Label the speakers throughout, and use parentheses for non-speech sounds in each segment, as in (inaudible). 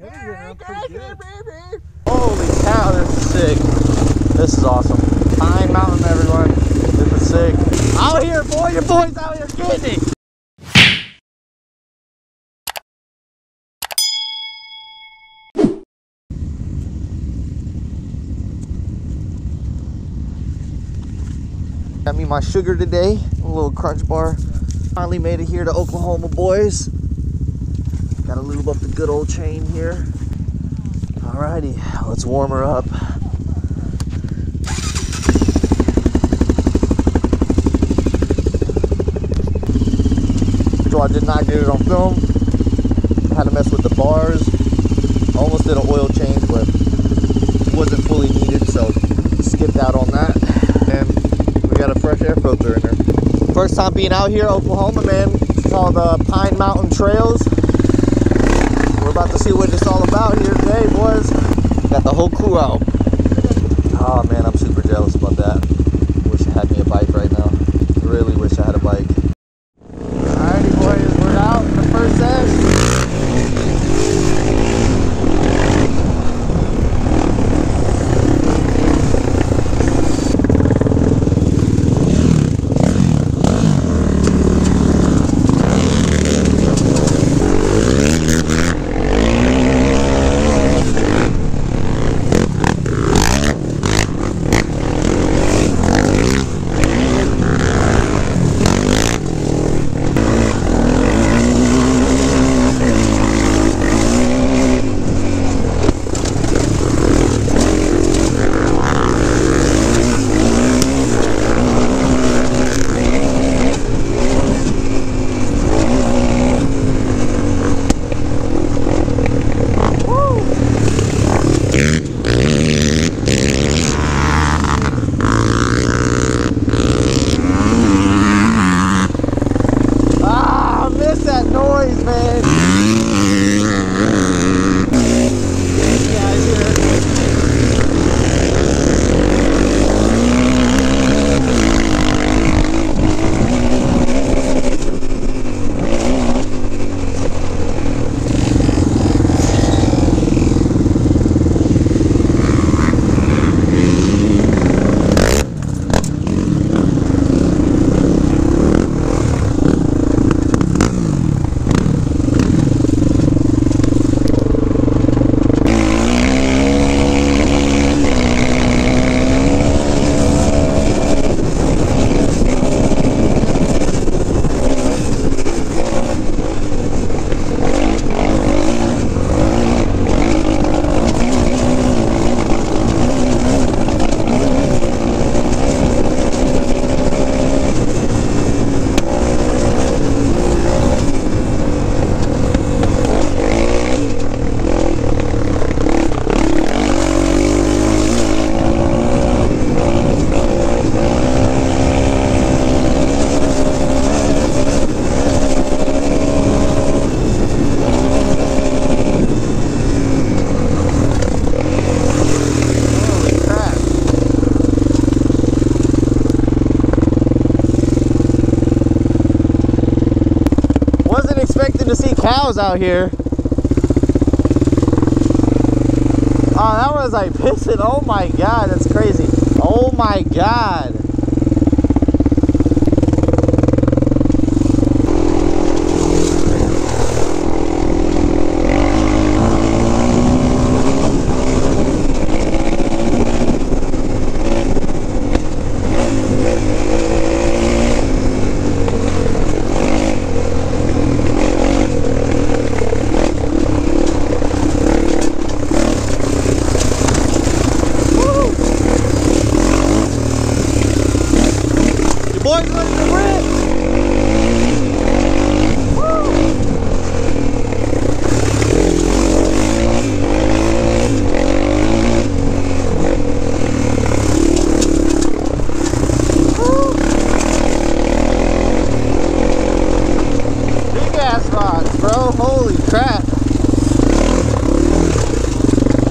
Speaker 1: Holy cow, this is sick. This is awesome. Pine Mountain, everyone. This is sick. Out here, boy, your boy's out here getting it. Got me my sugar today, a little crunch bar. Finally made it here to Oklahoma, boys. Gotta lube up the good old chain here. Alrighty, let's warm her up. So I did not get it on film. Had to mess with the bars. Almost did an oil change, but wasn't fully needed, so skipped out on that. And we got a fresh air filter in there. First time being out here, Oklahoma, man. It's called uh, Pine Mountain Trails. About to see what it's all about here today, boys. Got the whole crew out. Oh man, I'm cows out here. Oh, that was like pissing. Oh my god, that's crazy. Oh my god. Your boy's running the rig. Big ass rocks, bro. Holy crap.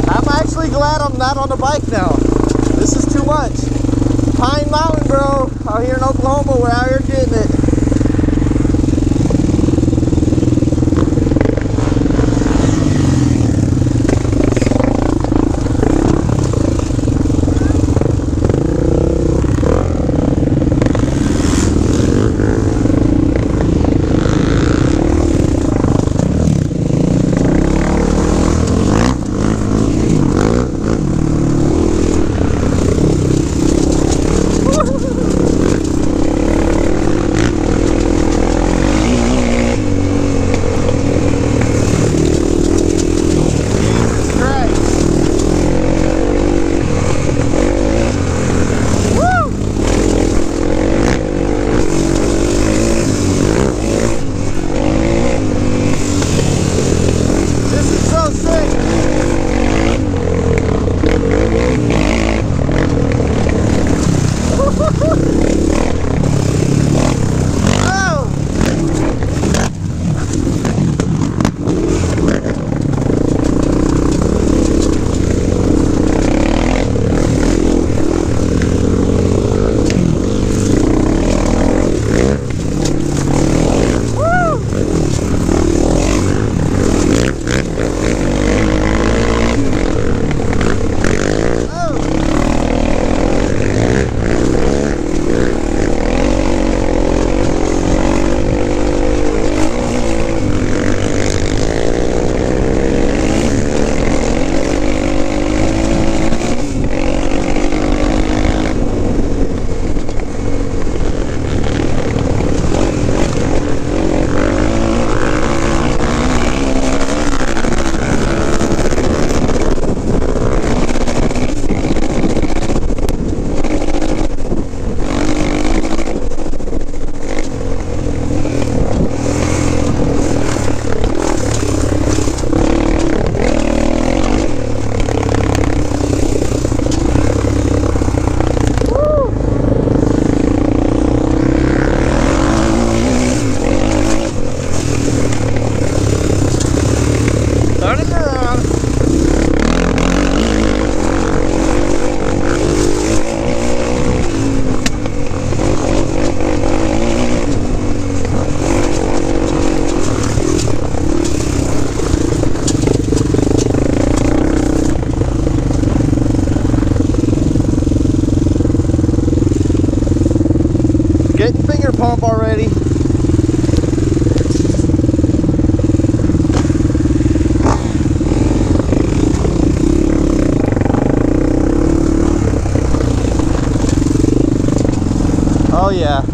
Speaker 1: I'm actually glad I'm not on the bike now. This is too much. Pine Mountain, bro. Out here in Oklahoma, finger pump already. Oh yeah.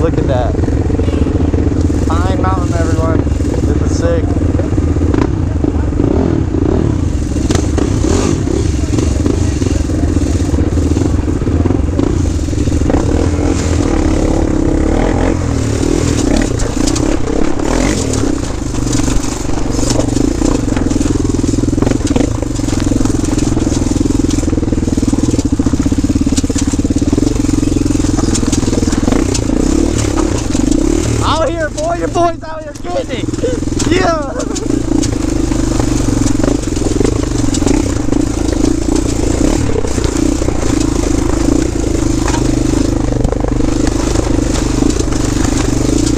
Speaker 1: Look at that. Pine Mountain, everyone. This is sick. Boy. Your boy's out here getting it. Yeah.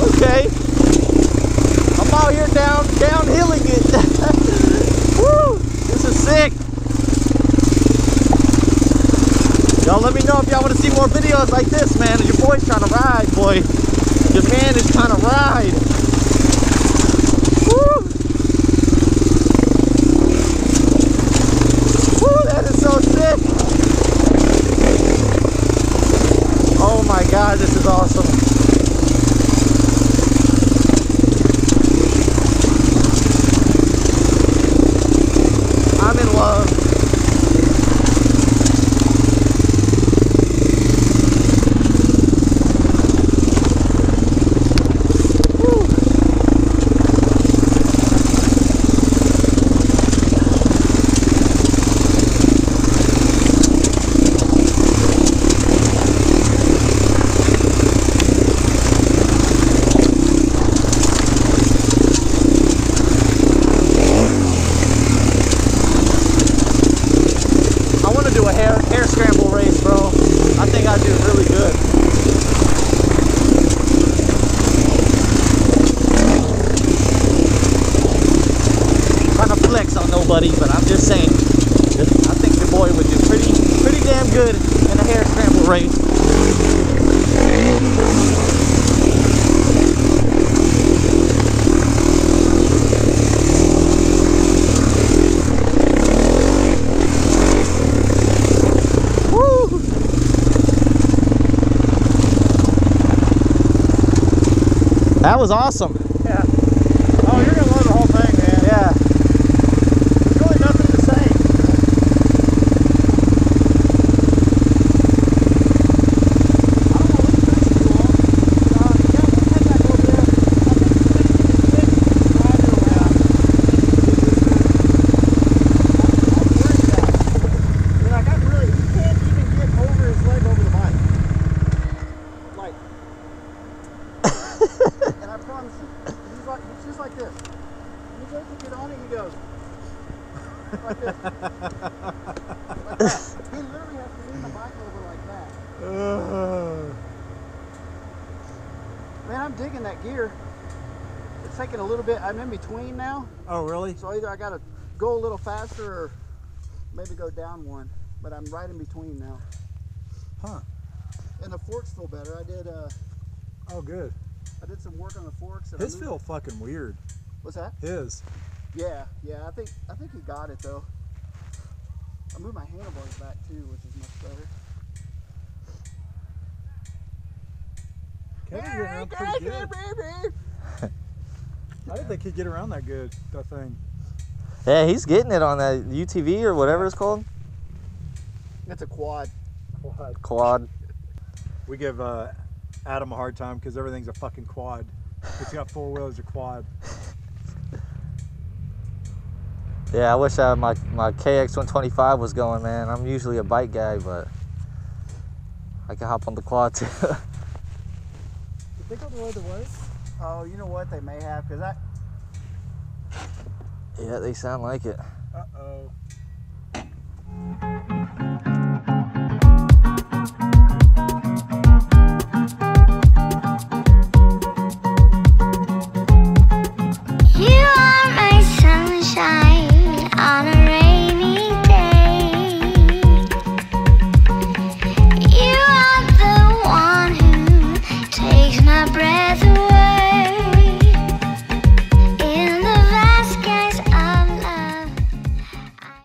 Speaker 1: Okay. I'm out here down downhilling it. (laughs) Woo! This is sick. Y'all let me know if y'all want to see more videos like this, man. Your boy's trying to ride, boy. Man is trying to ride. Woo, that is so sick. Oh my god, this is awesome. I'm in love. Woo. I want to do a hare hare scramble race, bro. I think I do really good. Trying to flex on nobody, but I'm just saying. I think your boy would do pretty pretty damn good in a hare scramble race. That was awesome.
Speaker 2: Yeah. Oh, you're gonna love the whole thing, man.
Speaker 1: Yeah.
Speaker 2: There's really nothing to say. And I promise you, he's like he's just like this. He goes to get on it, he goes like this. like that. He literally has to lean the bike over like that. Man, I'm digging that gear. It's taking a little bit. I'm in between now,
Speaker 3: Oh, really?
Speaker 2: so either I gotta go a little faster or maybe go down one. But I'm right in between now.
Speaker 3: Huh.
Speaker 2: And the forks feel better. I did uh
Speaker 3: Oh, good.
Speaker 2: I did some work on the forks. And
Speaker 3: His feel fucking weird.
Speaker 2: What's that?
Speaker 3: His.
Speaker 2: Yeah, yeah. I think I think he got it though. I moved my handlebars back too, which is much better.
Speaker 3: Kevin getting around pretty good. I didn't think he'd get around that good, that thing.
Speaker 1: Yeah, he's getting it on that UTV or whatever it's called.
Speaker 2: It's a quad.
Speaker 3: Quad.
Speaker 1: Quad.
Speaker 3: We give uh, Adam a hard time because everything's a fucking quad. It's got four wheels, a quad. (laughs)
Speaker 1: Yeah, I wish I, my my KX125 was going, man. I'm usually a bike guy, but I can hop on the quad too. (laughs)
Speaker 3: They was.
Speaker 2: Oh, you know what? They may have, because I.
Speaker 1: Yeah, they sound like it.
Speaker 3: Uh oh.